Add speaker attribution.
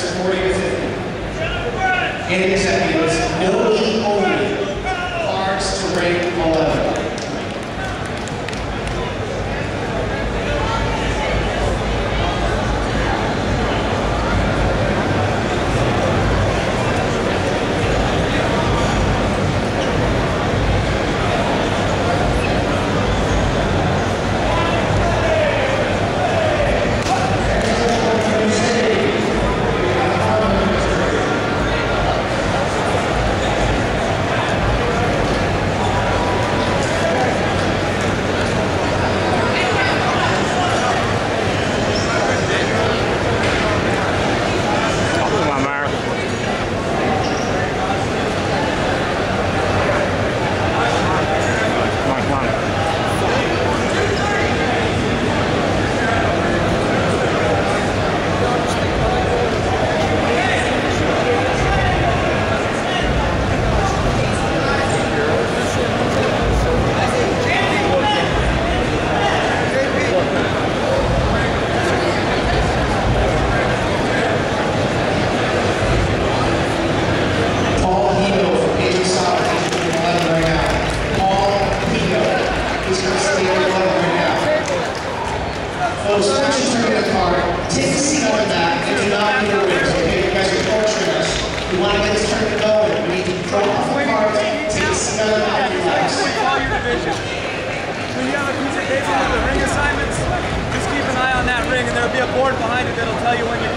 Speaker 1: This 40, more Andy Andy Zeppi was no only cards to rank 11. You turn in card, take seat on do not get a rings, okay? You guys are us. We want to get this tournament going. We need to draw off the card, take a seat on the
Speaker 2: division. When you have a piece of paper with the ring assignments, just keep an eye on that ring, and there'll be a board behind it that'll tell you when you